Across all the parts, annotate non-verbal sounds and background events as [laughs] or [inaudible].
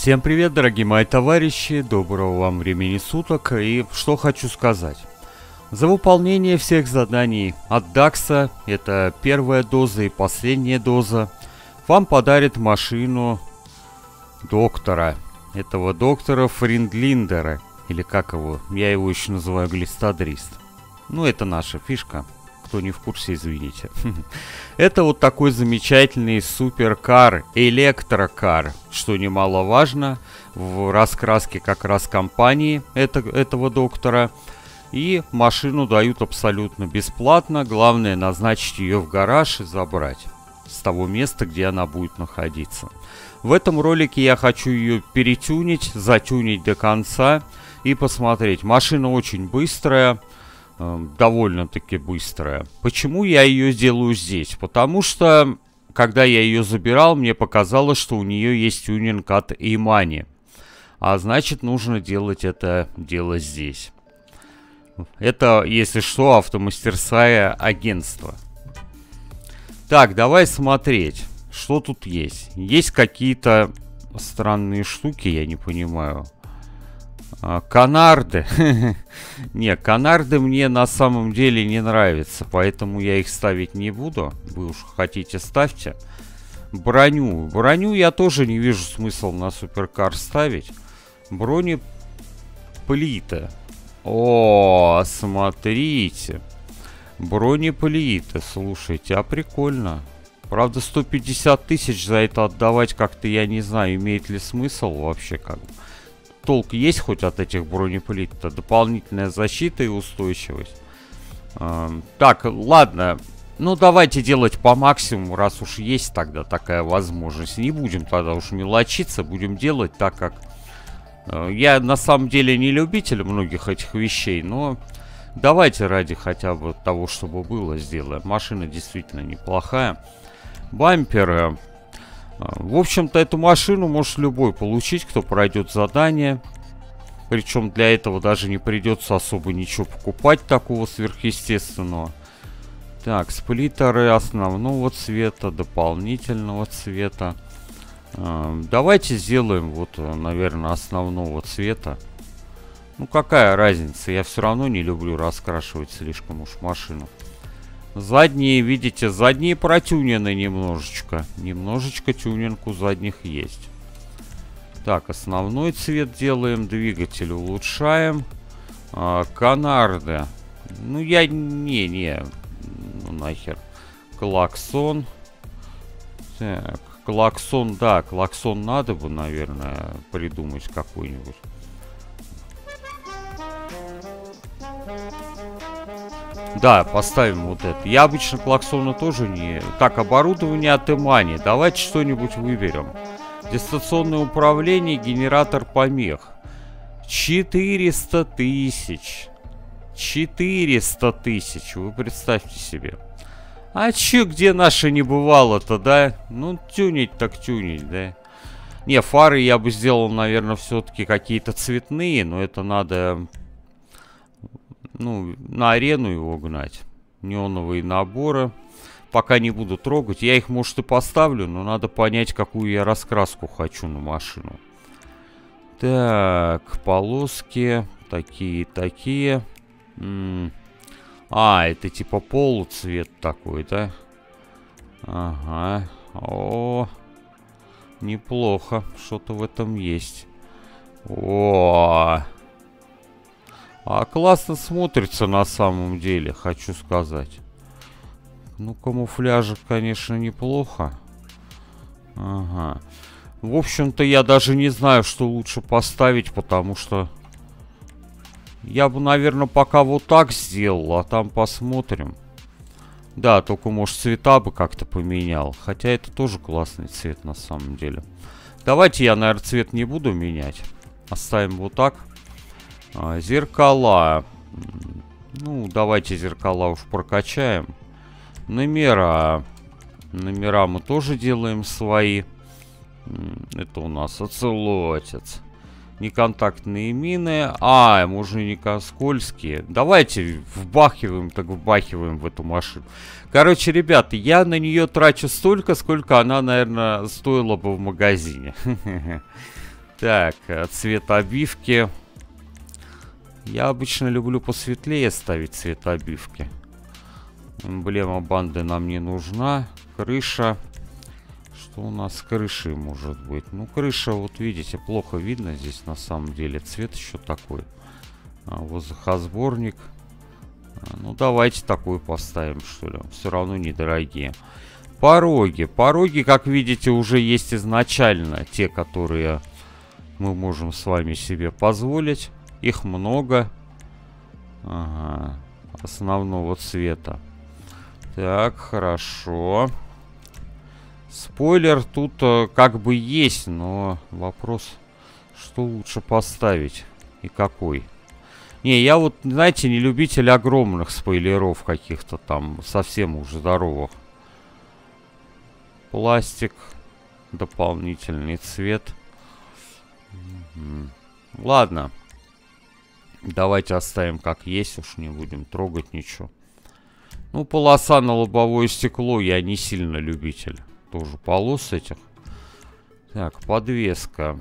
Всем привет, дорогие мои товарищи, доброго вам времени суток и что хочу сказать. За выполнение всех заданий от Дакса, это первая доза и последняя доза, вам подарит машину доктора. Этого доктора Фридлендера, или как его, я его еще называю глистадрист. Ну, это наша фишка кто не в курсе, извините. [laughs] Это вот такой замечательный суперкар, электрокар, что немаловажно, в раскраске как раз компании это, этого доктора. И машину дают абсолютно бесплатно, главное назначить ее в гараж и забрать с того места, где она будет находиться. В этом ролике я хочу ее перетюнить, затюнить до конца и посмотреть. Машина очень быстрая, довольно-таки быстрая. Почему я ее делаю здесь? Потому что, когда я ее забирал, мне показалось, что у нее есть тюнинг от Имани. А значит, нужно делать это дело здесь. Это, если что, автомастерское агентство. Так, давай смотреть, что тут есть. Есть какие-то странные штуки, я не понимаю. А, канарды. [laughs] не, канарды мне на самом деле не нравятся, поэтому я их ставить не буду. Вы уж хотите, ставьте. Броню. Броню я тоже не вижу смысла на суперкар ставить. Бронеплита. О, смотрите. Бронеплита, слушайте, а прикольно. Правда, 150 тысяч за это отдавать как-то, я не знаю, имеет ли смысл вообще как бы толк есть хоть от этих бронеплит-то? Дополнительная защита и устойчивость. Эм, так, ладно. Ну, давайте делать по максимуму, раз уж есть тогда такая возможность. Не будем тогда уж мелочиться, будем делать так, как... Э, я на самом деле не любитель многих этих вещей, но давайте ради хотя бы того, чтобы было, сделаем. Машина действительно неплохая. Бамперы в общем-то, эту машину может любой получить, кто пройдет задание. Причем для этого даже не придется особо ничего покупать такого сверхъестественного. Так, сплиттеры основного цвета, дополнительного цвета. Э, давайте сделаем вот, наверное, основного цвета. Ну, какая разница? Я все равно не люблю раскрашивать слишком уж машину. Задние, видите, задние протюнены немножечко. Немножечко тюнинг у задних есть. Так, основной цвет делаем, двигатель улучшаем. А, канарды. Ну, я... Не, не. Ну, нахер. Клаксон. Так, клаксон, да, клаксон надо бы, наверное, придумать какой-нибудь. Да, поставим вот это. Я обычно клаксона тоже не... Так, оборудование от Имани. Давайте что-нибудь выберем. Дистанционное управление, генератор помех. 400 тысяч. 400 тысяч, вы представьте себе. А чё, где наша не бывало-то, да? Ну, тюнить так тюнить, да? Не, фары я бы сделал, наверное, все-таки какие-то цветные, но это надо ну, на арену его гнать. Неоновые наборы. Пока не буду трогать. Я их, может, и поставлю, но надо понять, какую я раскраску хочу на машину. Так, полоски. Такие, такие. М -м а, это типа полуцвет такой, да? Ага. О, неплохо. Что-то в этом есть. О, а классно смотрится на самом деле, хочу сказать. Ну, камуфляжик, конечно, неплохо. Ага. В общем-то, я даже не знаю, что лучше поставить, потому что... Я бы, наверное, пока вот так сделал, а там посмотрим. Да, только, может, цвета бы как-то поменял. Хотя это тоже классный цвет, на самом деле. Давайте я, наверное, цвет не буду менять. Оставим вот так. А, зеркала. Ну, давайте зеркала уж прокачаем. Номера. Номера мы тоже делаем свои. Это у нас оцелотец. Неконтактные мины. А, можно не скользкие. Давайте вбахиваем, так вбахиваем в эту машину. Короче, ребята, я на нее трачу столько, сколько она, наверное, стоила бы в магазине. [laughs] Так, э, цвет обивки. Я обычно люблю посветлее ставить цвет обивки. Эмблема банды нам не нужна. Крыша. Что у нас с крышей может быть? Ну, крыша, вот видите, плохо видно здесь на самом деле. Цвет еще такой. А, воздухосборник. А, ну, давайте такой поставим, что ли. Все равно недорогие. Пороги. Пороги, как видите, уже есть изначально. Те, которые мы можем с вами себе позволить. Их много. Ага. Основного цвета. Так, хорошо. Спойлер тут э, как бы есть, но вопрос, что лучше поставить и какой. Не, я вот, знаете, не любитель огромных спойлеров каких-то там, совсем уже здоровых. Пластик, дополнительный цвет. Ладно. Давайте оставим как есть, уж не будем трогать ничего. Ну, полоса на лобовое стекло я не сильно любитель. Тоже полос этих. Так, подвеска.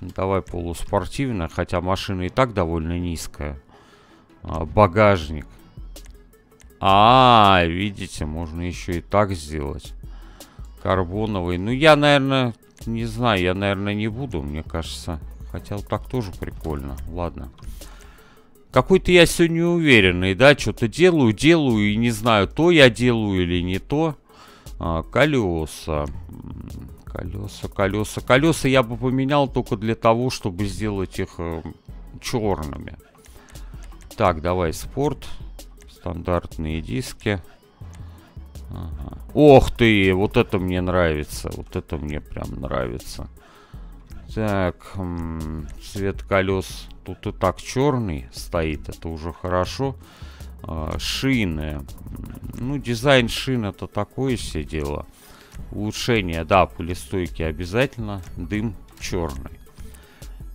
Давай полуспортивная, хотя машина и так довольно низкая. А, багажник. А, видите, можно еще и так сделать. Карбоновый. Ну, я, наверное, не знаю, я, наверное, не буду, мне кажется. Хотя так тоже прикольно. Ладно. Какой-то я сегодня уверенный, да, что-то делаю, делаю и не знаю, то я делаю или не то. А, колеса. Колеса, колеса. Колеса я бы поменял только для того, чтобы сделать их э, черными. Так, давай спорт. Стандартные диски. Ага. Ох ты, вот это мне нравится. Вот это мне прям нравится. Так, цвет колес тут и так черный стоит, это уже хорошо. А, шины. Ну, дизайн шин это такое все дело. Улучшение, да, пылестойки обязательно. Дым черный.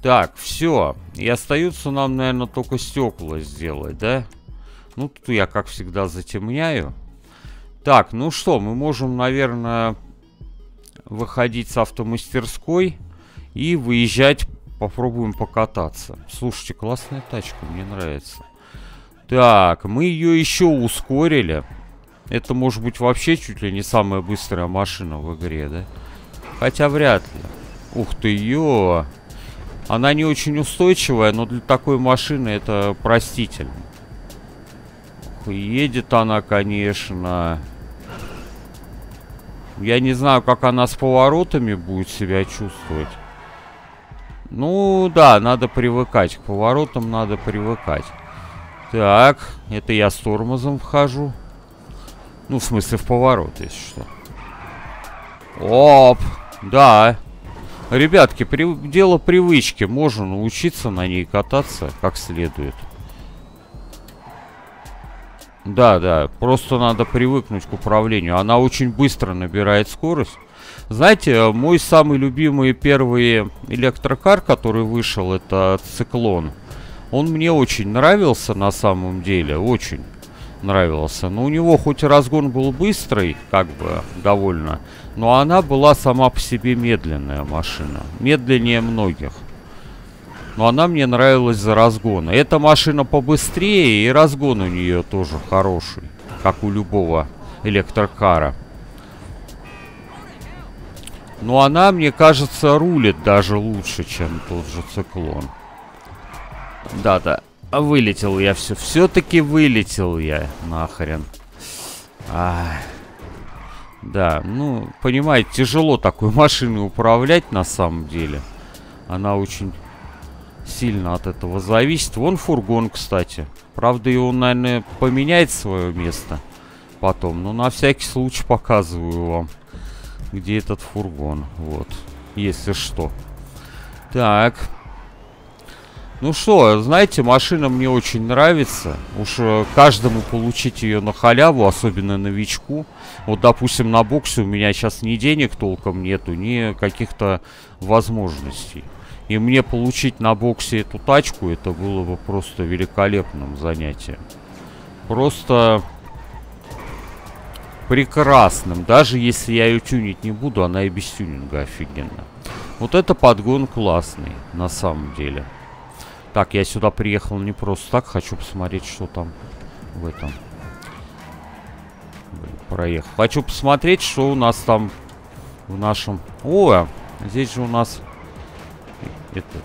Так, все. И остается нам, наверное, только стекла сделать, да? Ну, тут я, как всегда, затемняю. Так, ну что, мы можем, наверное, выходить с автомастерской и выезжать, попробуем покататься. Слушайте, классная тачка, мне нравится. Так, мы ее еще ускорили. Это может быть вообще чуть ли не самая быстрая машина в игре, да? Хотя вряд ли. Ух ты, ё! Она не очень устойчивая, но для такой машины это простительно. Едет она, конечно. Я не знаю, как она с поворотами будет себя чувствовать. Ну, да, надо привыкать. К поворотам надо привыкать. Так, это я с тормозом вхожу. Ну, в смысле, в поворот, если что. Оп! Да. Ребятки, при... дело привычки. Можно научиться на ней кататься как следует. Да, да. Просто надо привыкнуть к управлению. Она очень быстро набирает скорость. Знаете, мой самый любимый первый электрокар, который вышел, это Циклон. Он мне очень нравился на самом деле, очень нравился. Но у него хоть разгон был быстрый, как бы довольно, но она была сама по себе медленная машина. Медленнее многих. Но она мне нравилась за разгона. Эта машина побыстрее, и разгон у нее тоже хороший, как у любого электрокара. Но она, мне кажется, рулит даже лучше, чем тот же циклон. Да-да. Вылетел я все. Все-таки вылетел я. Нахрен. А, да, ну, понимаете, тяжело такой [laughs] машиной управлять на самом деле. Она очень сильно от этого зависит. Вон фургон, кстати. Правда, его, наверное, поменяет свое место потом. Но на всякий случай показываю вам где этот фургон. Вот. Если что. Так. Ну что, знаете, машина мне очень нравится. Уж э, каждому получить ее на халяву, особенно новичку. Вот, допустим, на боксе у меня сейчас ни денег толком нету, ни каких-то возможностей. И мне получить на боксе эту тачку, это было бы просто великолепным занятием. Просто прекрасным. Даже если я ее тюнить не буду, она и без тюнинга офигенно. Вот это подгон классный, на самом деле. Так, я сюда приехал не просто так. Хочу посмотреть, что там в этом. проехал. Хочу посмотреть, что у нас там в нашем... О, здесь же у нас этот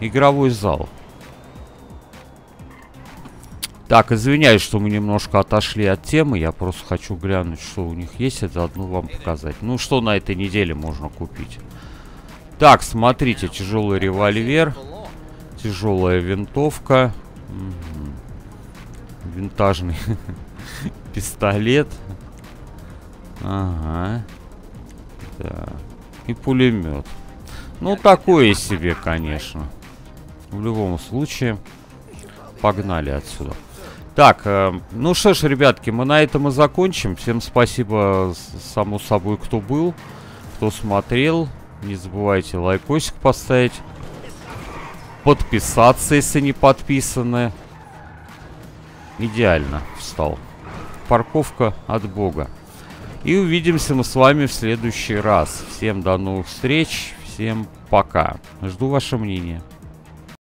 игровой зал. Так, извиняюсь, что мы немножко отошли от темы. Я просто хочу глянуть, что у них есть, это одну вам показать. Ну, что на этой неделе можно купить. Так, смотрите, тяжелый револьвер. Тяжелая винтовка. Угу. Винтажный [laughs] пистолет. Ага. Да. И пулемет. Ну, такое себе, конечно. В любом случае, погнали отсюда. Так, э, ну что ж, ребятки, мы на этом и закончим. Всем спасибо, само собой, кто был, кто смотрел. Не забывайте лайкосик поставить. Подписаться, если не подписаны. Идеально встал. Парковка от бога. И увидимся мы с вами в следующий раз. Всем до новых встреч. Всем пока. Жду ваше мнение.